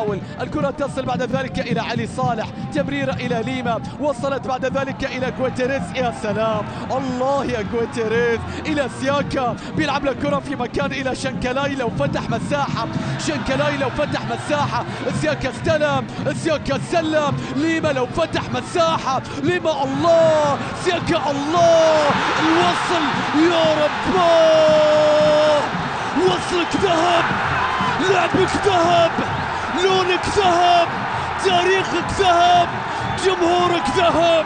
حاول الكرة تصل بعد ذلك إلى علي صالح. تمريرة إلى ليما. وصلت بعد ذلك إلى جوتيريز يا سلام. الله يا جوتيريز إلى سياكا. بيلعب الكرة في مكان إلى شنكلاي. لو فتح مساحة. شنكلاي لو فتح مساحة. سياكا استلم. سياكا سلم. ليما لو فتح مساحة. ليما الله. سياكا الله. الوصل. يا رب. وصلك ذهب. لعبك ذهب. لونك ذهب تاريخك ذهب جمهورك ذهب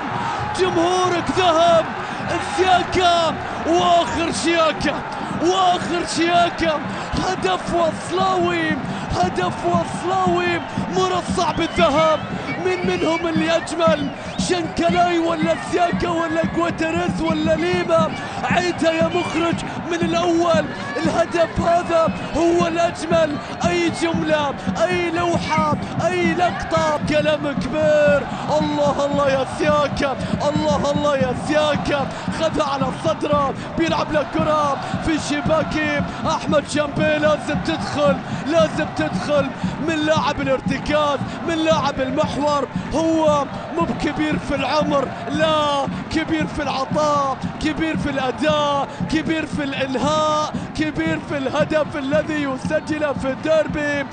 جمهورك ذهب. السياكة وآخر شياكة وآخر شياكة هدف وصلاوي هدف وصلاوي. مرصع بالذهب. من منهم اللي أجمل؟ شنكلاي ولا سياكا ولا جواتريز ولا ليما؟ عيدها يا مخرج. من الأول. الهدف هذا هو الأجمل. أي جملة أي لوحة أي لقطة. كلام كبير. الله الله يا سياكا الله الله يا سياكا خذها على صدره بيلعب له كرة في شباك أحمد شامبي لازم تدخل لازم تدخل. من لاعب الارتكاز من لاعب المحور. هو مو بكبير في العمر لا. كبير في العطاء كبير في الأداء كبير في الانهاء كبير في الهدف الذي يسجله في الديربي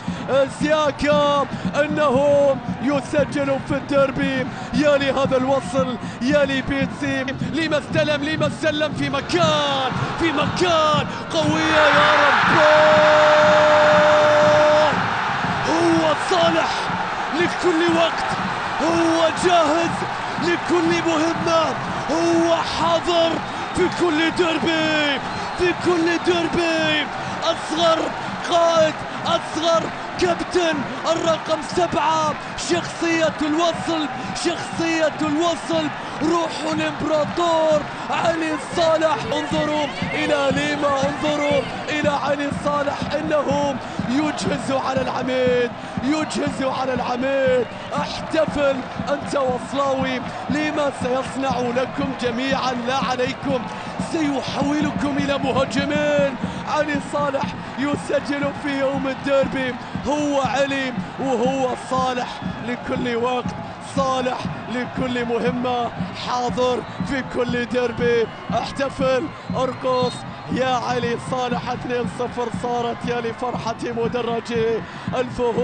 سياكا إنه يسجل في الديربي. يا لهذا الوصل يا لي بيتسي لما استلم لما استلم في مكان في مكان قوية يا رب هو صالح لكل وقت هو جاهز لكل مهمة هو حاضر في كل دربي في كل دربي أصغر قائد أصغر كابتن. الرقم سبعة. شخصية الوصل شخصية الوصل. روح الإمبراطور علي صالح. انظروا إلى ليما انظروا إلى علي صالح. إنه يجهز على العميد يجهز على العميد. احتفل أنت وصلاوي لما سيصنع لكم جميعا. لا عليكم سيحولكم إلى مهاجمين. علي صالح يسجل في يوم الديربي. هو علي وهو صالح لكل وقت صالح لكل مهمة. حاضر في كل ديربي. احتفل. ارقص. يا علي صالح 2-0 صارت يا لفرحة مدرجي. الفهود